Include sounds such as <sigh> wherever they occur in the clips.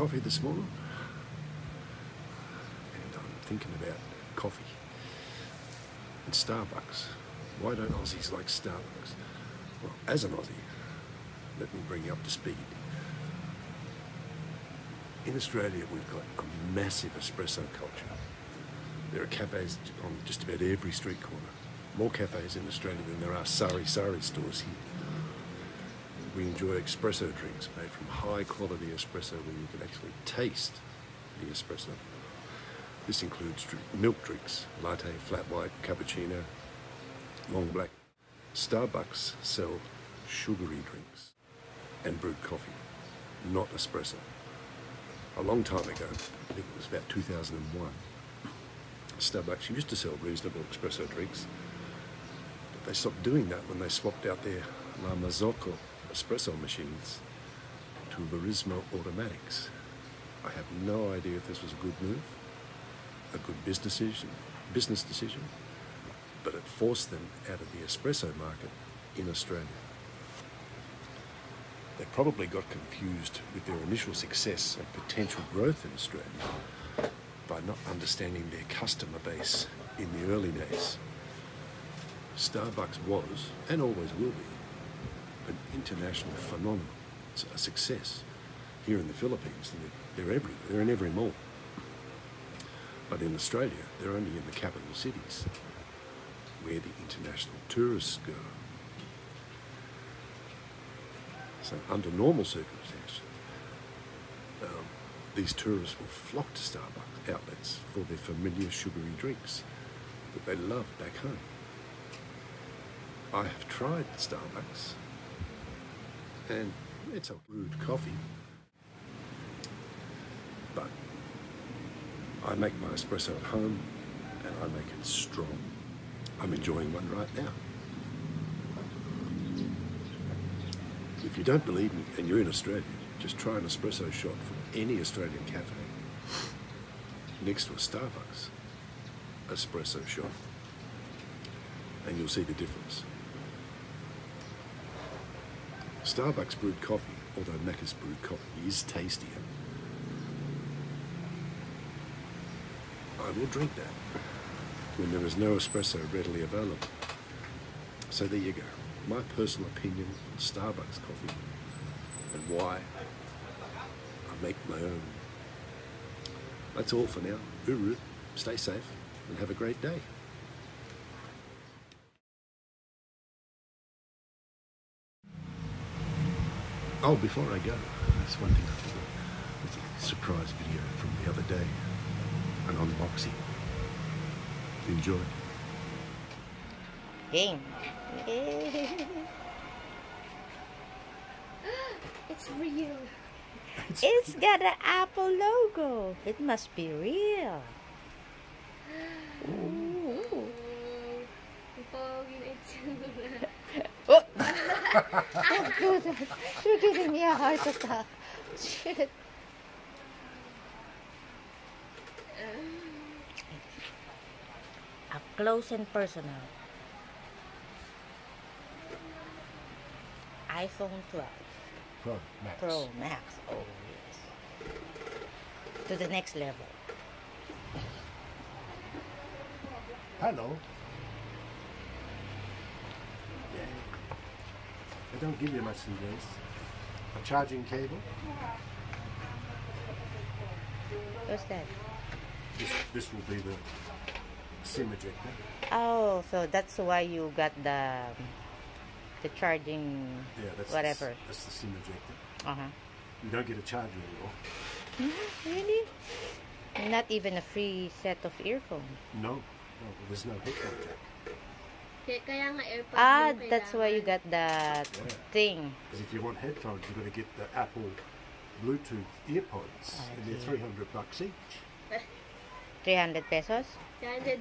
coffee this morning, and I'm thinking about coffee and Starbucks. Why don't Aussies like Starbucks? Well, as an Aussie, let me bring you up to speed. In Australia, we've got a massive espresso culture. There are cafes on just about every street corner. More cafes in Australia than there are sari sari stores here. We enjoy espresso drinks made from high quality espresso where you can actually taste the espresso. This includes milk drinks, latte, flat white, cappuccino, long black. Starbucks sell sugary drinks and brewed coffee, not espresso. A long time ago, I think it was about 2001, Starbucks used to sell reasonable espresso drinks, but they stopped doing that when they swapped out their La Marzocco espresso machines to Verismo automatics. I have no idea if this was a good move, a good business decision, business decision, but it forced them out of the espresso market in Australia. They probably got confused with their initial success and potential growth in Australia by not understanding their customer base in the early days. Starbucks was, and always will be, an international phenomenon. It's a success. Here in the Philippines, they're, everywhere. They're in every mall. But in Australia, they're only in the capital cities, where the international tourists go. So under normal circumstances, um, these tourists will flock to Starbucks outlets for their familiar sugary drinks that they love back home. I have tried Starbucks, and it's a brewed coffee, but I make my espresso at home, and I make it strong. I'm enjoying one right now. If you don't believe me and you're in Australia, just try an espresso shot from any Australian cafe next to a Starbucks espresso shot, and you'll see the difference. Starbucks brewed coffee, although Mecca's brewed coffee is tastier. I will drink that when there is no espresso readily available. So there you go. My personal opinion on Starbucks coffee and why I make my own. That's all for now. Uru, stay safe and have a great day. Oh, before I go, there's one thing I forgot. There's a surprise video from the other day, an unboxing. Enjoy. Game. <gasps> It's real. It's got an Apple logo. It must be real. <gasps> Ooh. Ang pogi na. Oh! oh, good. You're giving me a heart attack. Shit. Up close and personal. iPhone 12 Pro Max. Pro Max. Oh, yes. To the next level. Hello. Yeah. They don't give you much these days. A charging cable. What's that? This, this will be the SIM ejector. Oh, so that's why you got the the charging Yeah, that's whatever. The, that's the SIM ejector. Uh-huh. You don't get a charger anymore. Really? Not even a free set of earphones. No, no, there's no headphone jack. Kaya, kaya nga AirPods Ah, yung that's why you got that Yeah. thing. Because if you want headphones, you've got to get the Apple Bluetooth earpods, I and they're 300 bucks each. <laughs> 300 pesos? 300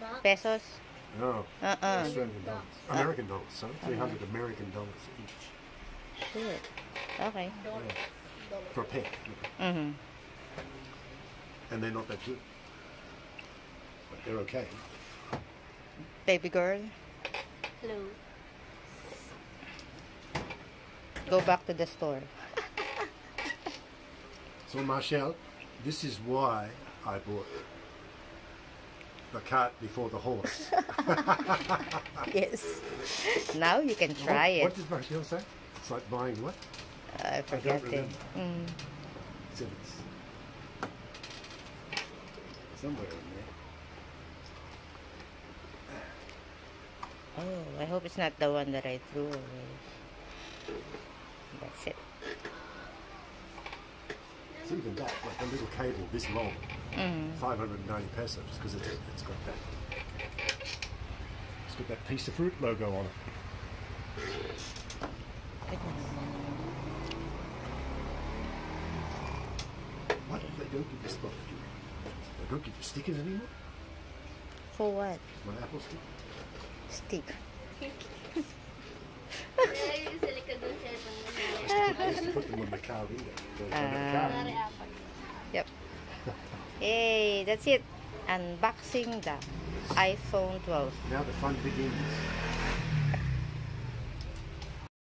bucks. Pesos? No, Uh-uh. Australian dollars. American dollars, sorry. 300 American dollars each. Shit. Okay. Dollar. Dollar. For a pair. Mm-hmm. And they're not that good. But they're okay. Baby girl, Hello. go back to the store. <laughs> So Marshall, this is why I bought the cart before the horse. <laughs> Yes. Now you can try what, it. What did Marshall say? It's like buying what? I forgot it. Mm. He it's somewhere in there. Oh, I hope it's not the one that I threw away. That's it. It's even that, like a little cable this long, Mm. 590 pesos, because it's, it's got that. It's got that piece of fruit logo on it. Goodness. What? They don't give you stuff. They don't give you stickers anymore? For what? My apple stick? Stick. Kaya yung sa likod ng cellphone mo na. I used to put them on the car window. So I got a car. Kunwari apat. Yep. Hey, that's it. Unboxing the iPhone 12. Now the fun begins.